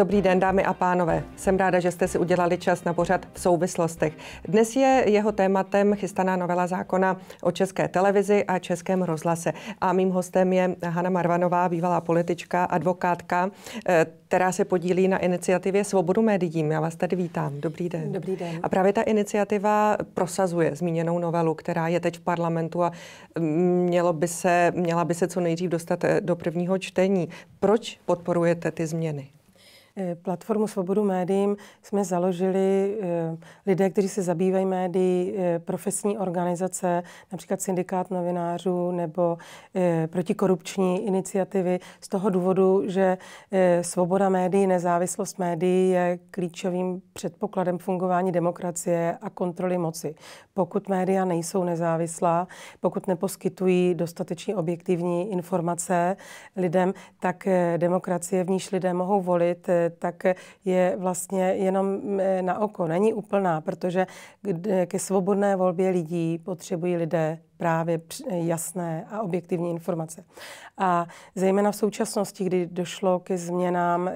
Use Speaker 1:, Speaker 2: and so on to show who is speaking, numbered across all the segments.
Speaker 1: Dobrý den, dámy a pánové. Jsem ráda, že jste si udělali čas na pořad v souvislostech. Dnes je jeho tématem chystaná novela zákona o české televizi a českém rozhlase. A mým hostem je Hanna Marvanová, bývalá politička, advokátka, eh, která se podílí na iniciativě Svobodu médií. Já vás tady vítám. Dobrý den.
Speaker 2: Dobrý den.
Speaker 1: A právě ta iniciativa prosazuje zmíněnou novelu, která je teď v parlamentu a mělo by se, měla by se co nejdřív dostat eh, do prvního čtení. Proč podporujete ty změny?
Speaker 2: Eh, platformu Svobodu médiím jsme založili eh, lidé, kteří se zabývají médií, eh, profesní organizace, například syndikát novinářů nebo protikorupční iniciativy z toho důvodu, že svoboda médií, nezávislost médií je klíčovým předpokladem fungování demokracie a kontroly moci. Pokud média nejsou nezávislá, pokud neposkytují dostatečně objektivní informace lidem, tak demokracie, v níž lidé mohou volit, tak je vlastně jenom eh, na oko, není úplná, protože ke svobodné volbě lidí potřebují lidé právě jasné a objektivní informace. A zejména v současnosti, kdy došlo ke změnám e,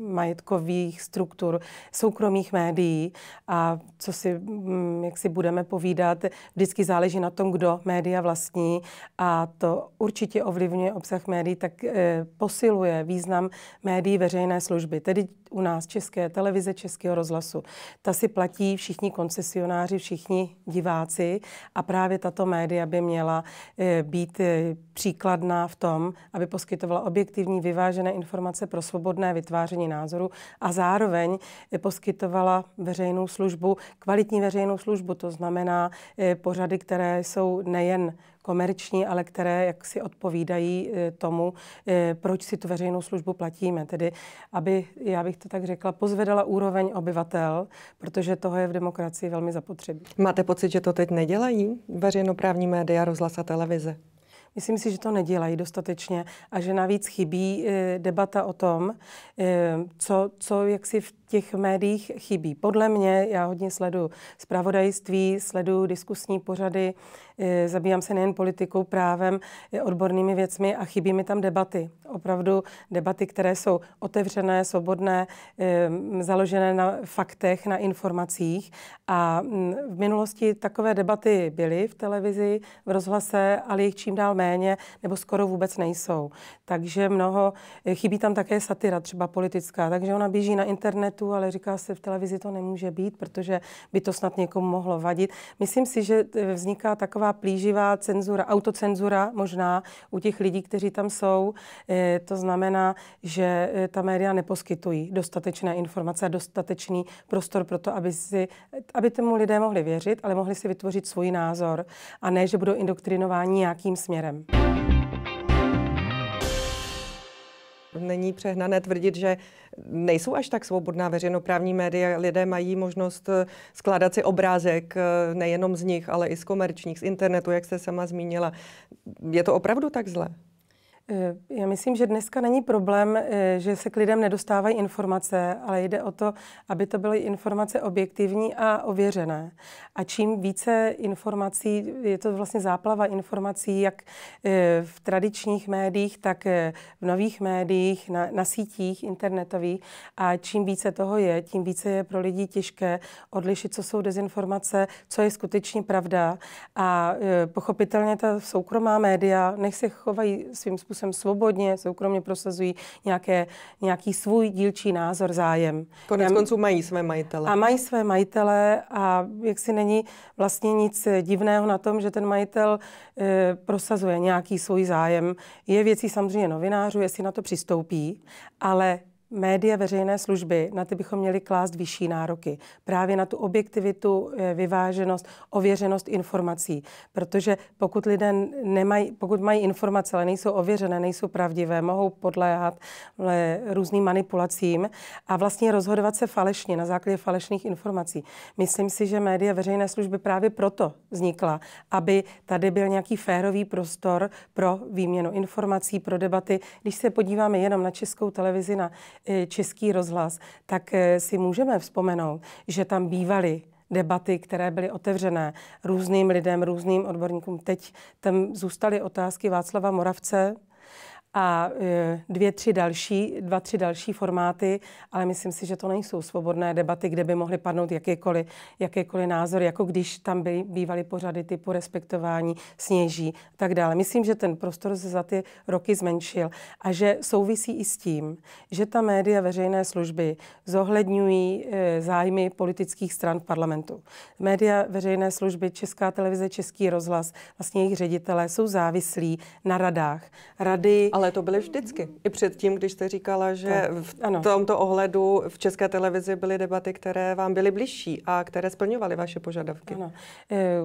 Speaker 2: majetkových struktur soukromých médií a co si, mm, jak si budeme povídat, vždycky záleží na tom, kdo média vlastní a to určitě ovlivňuje obsah médií, tak e, posiluje význam médií veřejné služby, tedy u nás České televize, Českého rozhlasu. Ta si platí všichni koncesionáři, všichni diváci a právě tato média by měla eh, být eh, příkladná v tom, aby poskytovala objektivní, vyvážené informace pro svobodné vytváření názoru a zároveň eh, poskytovala veřejnou službu, kvalitní veřejnou službu, to znamená pořady, které jsou nejen komerční, ale které jak si odpovídají eh, tomu, eh, proč si tu veřejnou službu platíme. Tedy, aby, já bych to tak řekla, pozvedala úroveň obyvatel, protože toho je v demokracii velmi zapotřebí.
Speaker 1: Máte pocit, že to teď nedělají veřejnoprávní média, rozhlas a televize?
Speaker 2: Myslím si, že to nedělají dostatečně a že navíc chybí eh, debata o tom, co, co jak si v těch médiích chybí. Podle mě, já hodně sleduju zpravodajství, sleduju diskusní pořady, eh, zabývám se nejen politikou, právem, eh, odbornými věcmi a chybí mi tam debaty. Opravdu debaty, které jsou otevřené, svobodné, eh, založené na faktech, na informacích. A mm, v minulosti takové debaty byly v televizi, v rozhlase, ale jich čím dál méně, nebo skoro vůbec nejsou. Takže mnoho, chybí tam také satira, třeba politická, takže ona běží na internetu, internetu, ale říká se, v televizi to nemůže být, protože by to snad někomu mohlo vadit. Myslím si, že e, vzniká taková plíživá cenzura, autocenzura možná u těch lidí, kteří tam jsou. E, to znamená, že e, ta média neposkytují dostatečné informace a dostatečný prostor pro to, aby, si, aby tomu lidé mohli věřit, ale mohli si vytvořit svůj názor a ne, že budou indoktrinováni nějakým směrem.
Speaker 1: Není přehnané tvrdit, že nejsou až tak svobodná veřejnoprávní média. Lidé mají možnost eh, skládat si obrázek eh, nejenom z nich, ale i z komerčních, z internetu, jak jste sama zmínila. Je to opravdu tak zle?
Speaker 2: Eh, já myslím, že dneska není problém, eh, že se k lidem nedostávají informace, ale jde o to, aby to byly informace objektivní a ověřené. A čím více informací, je to vlastně záplava informací, jak eh, v tradičních médiích, tak v nových médiích, na, na sítích internetových. A čím více toho je, tím více je pro lidi těžké odlišit, co jsou dezinformace, co je skutečně pravda. A pochopitelně ta soukromá média, nech se chovají svým způsobem způsobem svobodně, soukromně prosazují nějaké, nějaký svůj dílčí názor, zájem.
Speaker 1: Konec konců mají své majitele.
Speaker 2: A mají své majitele a jak si není vlastně nic divného na tom, že ten majitel e, prosazuje nějaký svůj zájem. Je věcí samozřejmě novinářů, jestli na to přistoupí, ale média veřejné služby, na ty bychom měli klást vyšší nároky. Právě na tu objektivitu, eh, vyváženost, ověřenost informací. Protože pokud lidé nemají, pokud mají informace, ale nejsou ověřené, nejsou pravdivé, mohou podléhat eh, různým manipulacím a vlastně rozhodovat se falešně na základě falešných informací. Myslím si, že média veřejné služby právě proto vznikla, aby tady byl nějaký férový prostor pro výměnu informací, pro debaty. Když se podíváme jenom na českou televizi, na český rozhlas, tak eh, si můžeme vzpomenout, že tam bývaly debaty, které byly otevřené různým lidem, různým odborníkům. Teď tam zůstaly otázky Václava Moravce a e, dvě, tři další, dva, tři další formáty, ale myslím si, že to nejsou svobodné debaty, kde by mohly padnout jakékoliv, jakékoliv názory, jako když tam by bývaly pořady typu respektování, sněží a tak dále. Myslím, že ten prostor se za ty roky zmenšil a že souvisí i s tím, že ta média veřejné služby zohledňují e, zájmy politických stran v parlamentu. Média veřejné služby, Česká televize, Český rozhlas, vlastně jejich ředitelé jsou závislí na radách. Rady...
Speaker 1: Ale to byly vždycky. I předtím, když jste říkala, že v ano. tomto ohledu v České televizi byly debaty, které vám byly bližší a které splňovaly vaše požadavky. Ano.
Speaker 2: E,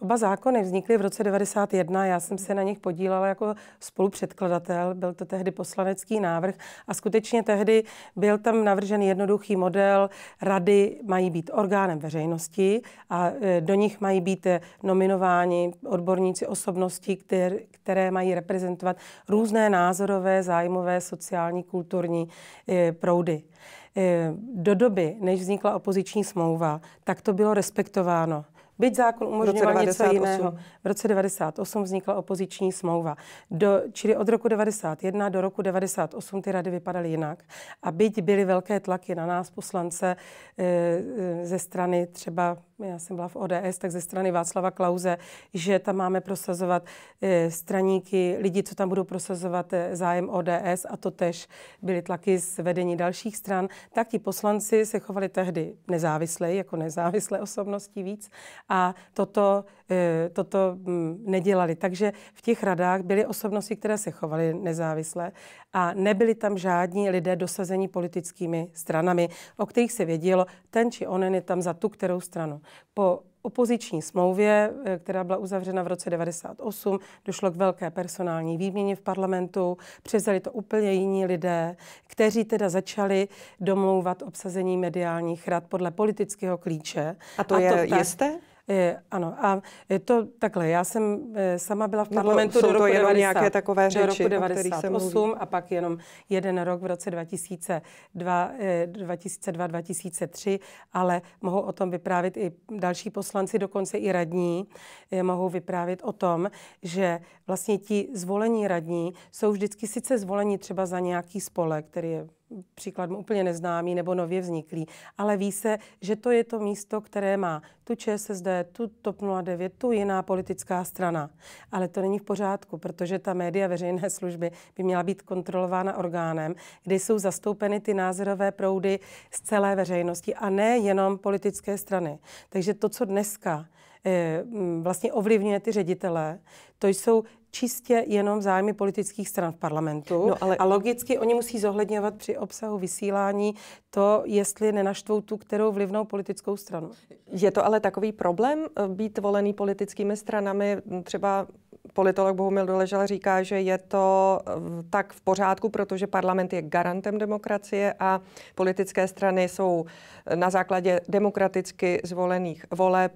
Speaker 2: oba zákony vznikly v roce 91. Já jsem se na nich podílela jako spolupředkladatel. Byl to tehdy poslanecký návrh a skutečně tehdy byl tam navržen jednoduchý model. Rady mají být orgánem veřejnosti a e, do nich mají být nominováni odborníci, osobnosti, které, které mají reprezentovat různé názorové, zájmové, sociální, kulturní e, proudy. E, do doby, než vznikla opoziční smlouva, tak to bylo respektováno. Byť zákon umožňoval něco jiného. V roce 98 vznikla opoziční smlouva. Do, čili od roku 91 do roku 98 ty rady vypadaly jinak. A byť byly velké tlaky na nás poslance e, ze strany třeba já jsem byla v ODS, tak ze strany Václava Klauze, že tam máme prosazovat e, straníky, lidi, co tam budou prosazovat zájem ODS a to tež byly tlaky z vedení dalších stran, tak ti poslanci se chovali tehdy nezávisle, jako nezávislé osobnosti víc a toto, e, toto m, nedělali. Takže v těch radách byly osobnosti, které se chovaly nezávisle a nebyli tam žádní lidé dosazení politickými stranami, o kterých se vědělo, ten či onen je tam za tu kterou stranu. Po opoziční smlouvě, eh, která byla uzavřena v roce 98, došlo k velké personální výměně v parlamentu, převzali to úplně jiní lidé, kteří teda začali domlouvat obsazení mediálních rad podle politického klíče.
Speaker 1: A to, A to je tak, jisté?
Speaker 2: Je, ano, a je to takhle. Já jsem e, sama byla v parlamentu
Speaker 1: do
Speaker 2: roku,
Speaker 1: 90, nějaké takové řeči,
Speaker 2: do roku 98 a pak jenom jeden rok v roce 2002, 2002-2003, ale mohou o tom vyprávět i další poslanci, dokonce i radní, e, mohou vyprávět o tom, že vlastně ti zvolení radní jsou vždycky sice zvolení třeba za nějaký spolek, který je příklad úplně neznámý nebo nově vzniklý, ale ví se, že to je to místo, které má tu ČSSD, tu TOP 09, tu jiná politická strana. Ale to není v pořádku, protože ta média veřejné služby by měla být kontrolována orgánem, kde jsou zastoupeny ty názorové proudy z celé veřejnosti a ne jenom politické strany. Takže to, co dneska vlastně ovlivňuje ty ředitele, to jsou čistě jenom zájmy politických stran v parlamentu. No, ale... A logicky oni musí zohledňovat při obsahu vysílání to, jestli nenaštvou tu, kterou vlivnou politickou stranu.
Speaker 1: Je to ale takový problém eh, být volený politickými stranami? Třeba politolog Bohumil Doležel říká, že je to eh, tak v pořádku, protože parlament je garantem demokracie a politické strany jsou eh, na základě demokraticky zvolených voleb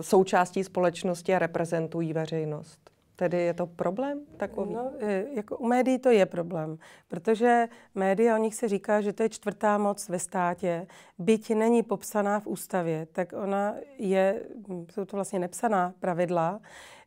Speaker 1: součástí společnosti a reprezentují veřejnost. Tedy je to problém takový?
Speaker 2: No, jako u médií to je problém, protože média, o nich se říká, že to je čtvrtá moc ve státě, byť není popsaná v ústavě, tak ona je, jsou to vlastně nepsaná pravidla, Eh,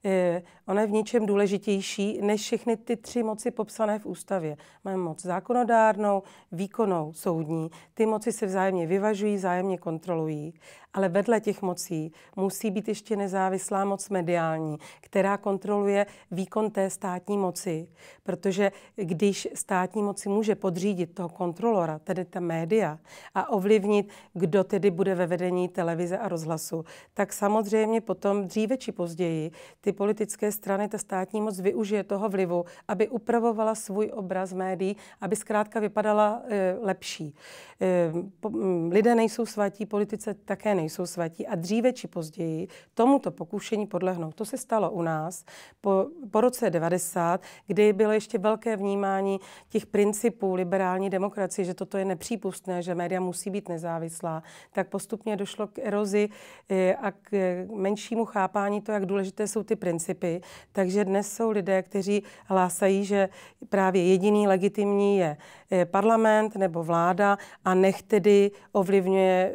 Speaker 2: ona je v něčem důležitější než všechny ty tři moci popsané v ústavě. Máme moc zákonodárnou, výkonnou, soudní. Ty moci se vzájemně vyvažují, vzájemně kontrolují. Ale vedle těch mocí musí být ještě nezávislá moc mediální, která kontroluje výkon té státní moci. Protože když státní moci může podřídit toho kontrolora, tedy ta média, a ovlivnit, kdo tedy bude ve vedení televize a rozhlasu, tak samozřejmě potom dříve či později ty politické strany, ta státní moc využije toho vlivu, aby upravovala svůj obraz médií, aby zkrátka vypadala e, lepší. E, po, m, lidé nejsou svatí, politice také nejsou svatí a dříve či později tomuto pokušení podlehnou. To se stalo u nás po, po roce 90, kdy bylo ještě velké vnímání těch principů liberální demokracie, že toto je nepřípustné, že média musí být nezávislá, tak postupně došlo k erozi e, a k menšímu chápání to, jak důležité jsou ty principy. Takže dnes jsou lidé, kteří hlásají, že právě jediný legitimní je parlament nebo vláda a nech tedy ovlivňuje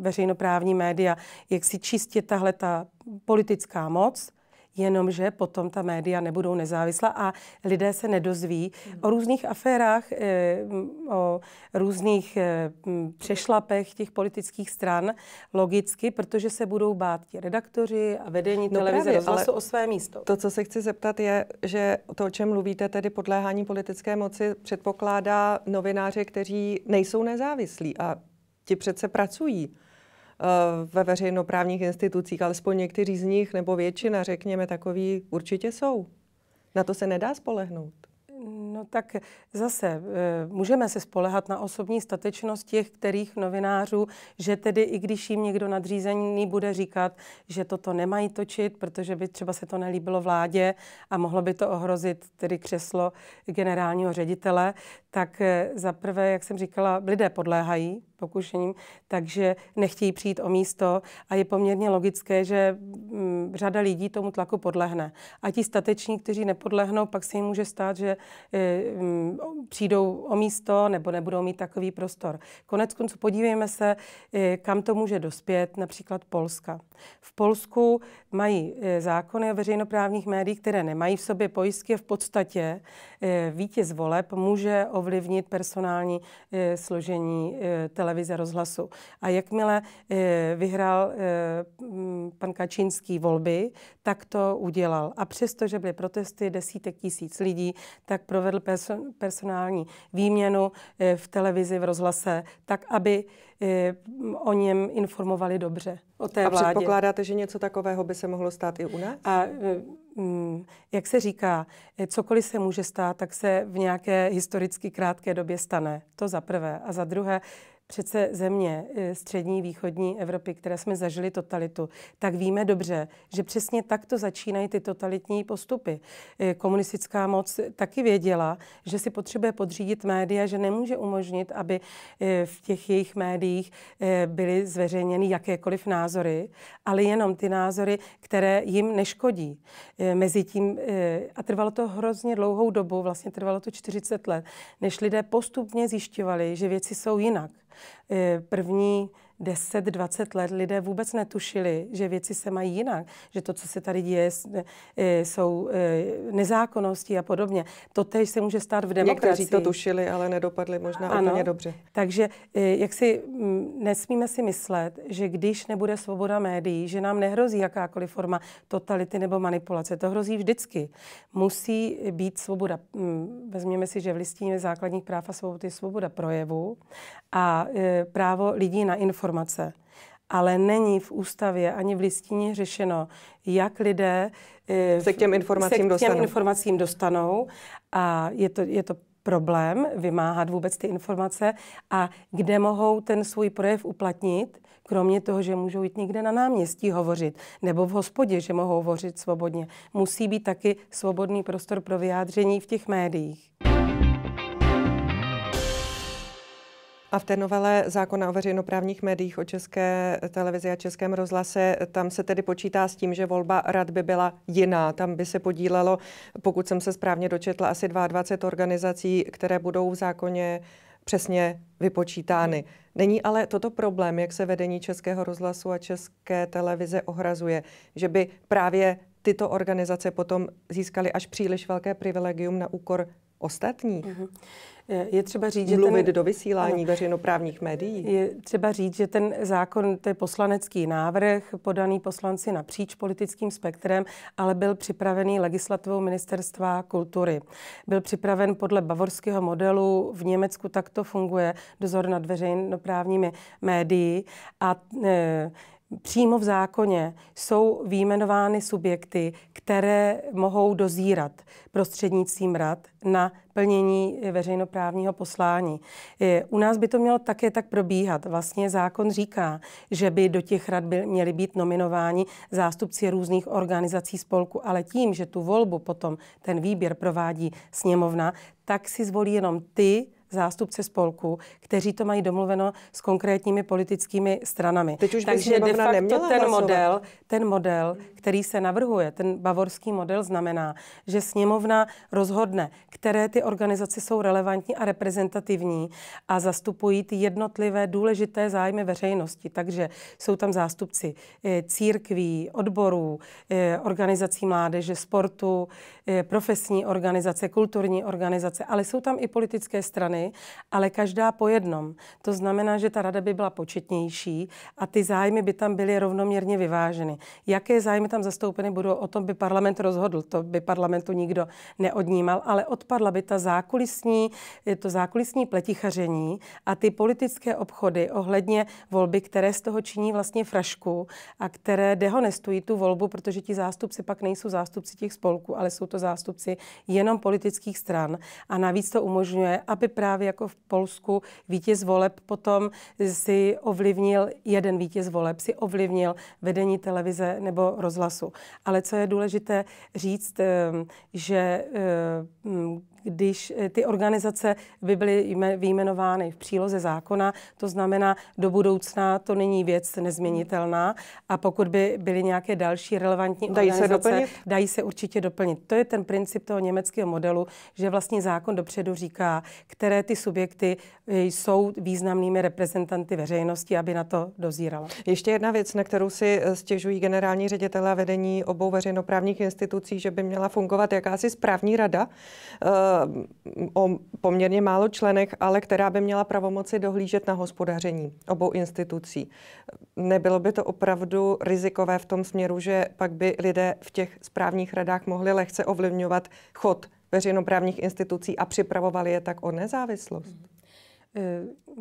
Speaker 2: veřejnoprávní média, jak si čistě tahle ta politická moc, jenomže potom ta média nebudou nezávislá a lidé se nedozví o různých aférách, eh, o různých eh, přešlapech těch politických stran logicky, protože se budou bát ti redaktoři a vedení no televize právě, rozhlasu o své místo.
Speaker 1: To, co se chci zeptat, je, že to, o čem mluvíte, tedy podléhání politické moci, předpokládá novináře, kteří nejsou nezávislí a ti přece pracují ve veřejnoprávních institucích, alespoň někteří z nich, nebo většina, řekněme, takový určitě jsou. Na to se nedá spolehnout.
Speaker 2: No tak zase eh, můžeme se spolehat na osobní statečnost těch kterých novinářů, že tedy i když jim někdo nadřízený bude říkat, že toto nemají točit, protože by třeba se to nelíbilo vládě a mohlo by to ohrozit tedy křeslo generálního ředitele, tak eh, zaprvé, jak jsem říkala, lidé podléhají pokušením, takže nechtějí přijít o místo a je poměrně logické, že mm, řada lidí tomu tlaku podlehne. A ti stateční, kteří nepodlehnou, pak se jim může stát, že e, mm, přijdou o místo nebo nebudou mít takový prostor. Konec konců podívejme se, e, kam to může dospět, například Polska. V Polsku mají zákony o veřejnoprávních médiích, které nemají v sobě pojistky. V podstatě vítěz voleb může ovlivnit personální složení televize televize rozhlasu. A jakmile eh, vyhrál eh, pan Kačínský volby, tak to udělal. A přesto, že byly protesty desítek tisíc lidí, tak provedl personální výměnu eh, v televizi, v rozhlase, tak, aby o něm informovali dobře. O té
Speaker 1: a
Speaker 2: vládě.
Speaker 1: předpokládáte, že něco takového by se mohlo stát i u nás?
Speaker 2: A mm, jak se říká, cokoliv se může stát, tak se v nějaké historicky krátké době stane. To za prvé. A za druhé, přece země eh, střední, východní Evropy, které jsme zažili totalitu, tak víme dobře, že přesně takto začínají ty totalitní postupy. Eh, komunistická moc taky věděla, že si potřebuje podřídit média, že nemůže umožnit, aby eh, v těch jejich médiích byly zveřejněny jakékoliv názory, ale jenom ty názory, které jim neškodí. Mezitím, a trvalo to hrozně dlouhou dobu, vlastně trvalo to 40 let, než lidé postupně zjišťovali, že věci jsou jinak. Eh, první 10-20 let lidé vůbec netušili, že věci se mají jinak, že to, co se tady děje, eh, jsou eh, nezákonnosti a podobně. To tež se může stát v demokracii.
Speaker 1: Někteří to tušili, ale nedopadli možná ano, úplně dobře.
Speaker 2: Takže jak si nesmíme si myslet, že když nebude svoboda médií, že nám nehrozí jakákoliv forma totality nebo manipulace. To hrozí vždycky. Musí být svoboda. Vezměme si, že v listině základních práv a svobody je svoboda projevu a e, právo lidí na informace. Ale není v ústavě ani v listině řešeno, jak lidé
Speaker 1: e, se k těm informacím, se k těm
Speaker 2: dostanou. informacím dostanou. A je to, je to problém vymáhat vůbec ty informace a kde mohou ten svůj projev uplatnit, kromě toho, že můžou jít někde na náměstí hovořit nebo v hospodě, že mohou hovořit svobodně. Musí být taky svobodný prostor pro vyjádření v těch médiích.
Speaker 1: A v té novele zákona o veřejnoprávních médiích, o české televizi a českém rozhlase, tam se tedy počítá s tím, že volba rad by byla jiná. Tam by se podílelo, pokud jsem se správně dočetla, asi 22 organizací, které budou v zákoně přesně vypočítány. Není ale toto problém, jak se vedení Českého rozhlasu a České televize ohrazuje, že by právě tyto organizace potom získaly až příliš velké privilegium na úkor ostatních? Mm-hmm.
Speaker 2: Je třeba říct, že
Speaker 1: Mluvit ten, do vysílání ano, veřejnoprávních médií.
Speaker 2: Je třeba říct, že ten zákon, to je poslanecký návrh, podaný poslanci napříč politickým spektrem, ale byl připravený legislativou ministerstva kultury. Byl připraven podle bavorského modelu, v Německu takto funguje dozor nad veřejnoprávními médií a e, přímo v zákoně jsou výjmenovány subjekty, které mohou dozírat prostřednictvím rad na plnění veřejnoprávního poslání. U nás by to mělo také tak probíhat. Vlastně zákon říká, že by do těch rad by měli být nominováni zástupci různých organizací spolku, ale tím, že tu volbu potom ten výběr provádí sněmovna, tak si zvolí jenom ty zástupce spolku, kteří to mají domluveno s konkrétními politickými stranami.
Speaker 1: Teď už
Speaker 2: Takže de facto ten
Speaker 1: hlasovat.
Speaker 2: model, ten model, který se navrhuje, ten bavorský model znamená, že sněmovna rozhodne, které ty organizace jsou relevantní a reprezentativní a zastupují ty jednotlivé důležité zájmy veřejnosti. Takže jsou tam zástupci eh, církví, odborů, eh, organizací mládeže, sportu, eh, profesní organizace, kulturní organizace, ale jsou tam i politické strany, ale každá po jednom. To znamená, že ta rada by byla početnější a ty zájmy by tam byly rovnoměrně vyváženy. Jaké zájmy tam zastoupeny budou, o tom by parlament rozhodl. To by parlamentu nikdo neodnímal, ale odpadla by ta zákulisní, to zákulisní pletichaření a ty politické obchody ohledně volby, které z toho činí vlastně frašku a které dehonestují tu volbu, protože ti zástupci pak nejsou zástupci těch spolků, ale jsou to zástupci jenom politických stran. A navíc to umožňuje, aby právě jako v Polsku vítěz voleb potom si ovlivnil, jeden vítěz voleb si ovlivnil vedení televize nebo rozhlasu. Ale co je důležité říct, ehm, že ehm, když eh, ty organizace by byly vyjmenovány v příloze zákona, to znamená, do budoucna to není věc nezměnitelná a pokud by byly nějaké další relevantní
Speaker 1: dají
Speaker 2: organizace,
Speaker 1: se doplnit?
Speaker 2: dají se určitě doplnit. To je ten princip toho německého modelu, že vlastně zákon dopředu říká, které ty subjekty eh, jsou významnými reprezentanty veřejnosti, aby na to dozírala.
Speaker 1: Ještě jedna věc, na kterou si eh, stěžují generální ředitele a vedení obou veřejnoprávních institucí, že by měla fungovat jakási správní rada o poměrně málo členech, ale která by měla pravomoci dohlížet na hospodaření obou institucí. Nebylo by to opravdu rizikové v tom směru, že pak by lidé v těch správních radách mohli lehce ovlivňovat chod veřejnoprávních institucí a připravovali je tak o nezávislost?
Speaker 2: Eh,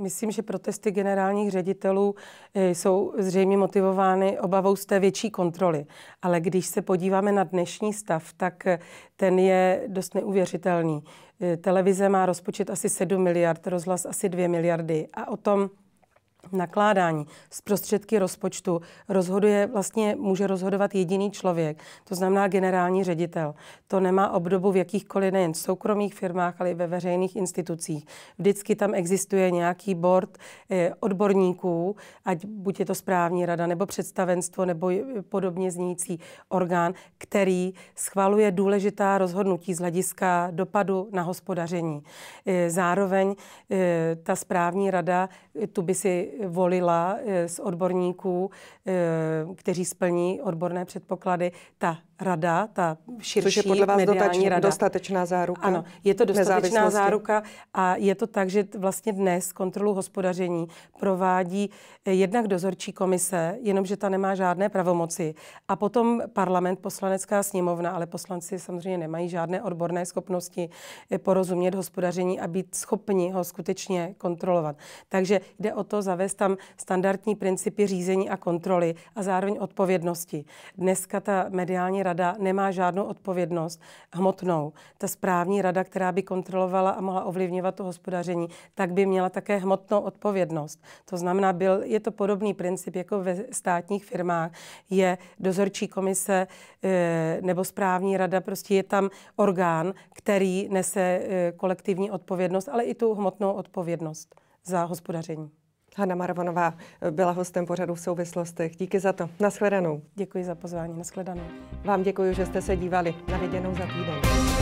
Speaker 2: myslím, že protesty generálních ředitelů eh, jsou zřejmě motivovány obavou z té větší kontroly. Ale když se podíváme na dnešní stav, tak eh, ten je dost neuvěřitelný. Televize má rozpočet asi 7 miliard, rozhlas asi 2 miliardy a o tom nakládání z prostředky rozpočtu rozhoduje, vlastně může rozhodovat jediný člověk, to znamená generální ředitel. To nemá obdobu v jakýchkoliv nejen soukromých firmách, ale i ve veřejných institucích. Vždycky tam existuje nějaký board eh, odborníků, ať buď je to správní rada, nebo představenstvo, nebo podobně znící orgán, který schvaluje důležitá rozhodnutí z hlediska dopadu na hospodaření. Eh, zároveň eh, ta správní rada, tu by si volila eh, z odborníků, eh, kteří splní odborné předpoklady, ta rada, ta širší Což je podle vás mediální rada.
Speaker 1: dostatečná záruka?
Speaker 2: Ano, je to dostatečná záruka a je to tak, že vlastně dnes kontrolu hospodaření provádí eh, jednak dozorčí komise, jenomže ta nemá žádné pravomoci. A potom parlament, poslanecká sněmovna, ale poslanci samozřejmě nemají žádné odborné schopnosti porozumět hospodaření a být schopni ho skutečně kontrolovat. Takže jde o to zavést tam standardní principy řízení a kontroly a zároveň odpovědnosti. Dneska ta mediální rada nemá žádnou odpovědnost hmotnou. Ta správní rada, která by kontrolovala a mohla ovlivňovat to hospodaření, tak by měla také hmotnou odpovědnost. To znamená, byl, je to podobný princip jako ve státních firmách. Je dozorčí komise e, nebo správní rada, prostě je tam orgán, který nese e, kolektivní odpovědnost, ale i tu hmotnou odpovědnost za hospodaření.
Speaker 1: Hanna Marvanová byla hostem pořadu v souvislostech. Díky za to. Naschledanou.
Speaker 2: Děkuji za pozvání. Naschledanou.
Speaker 1: Vám děkuji, že jste se dívali. Na viděnou za týden.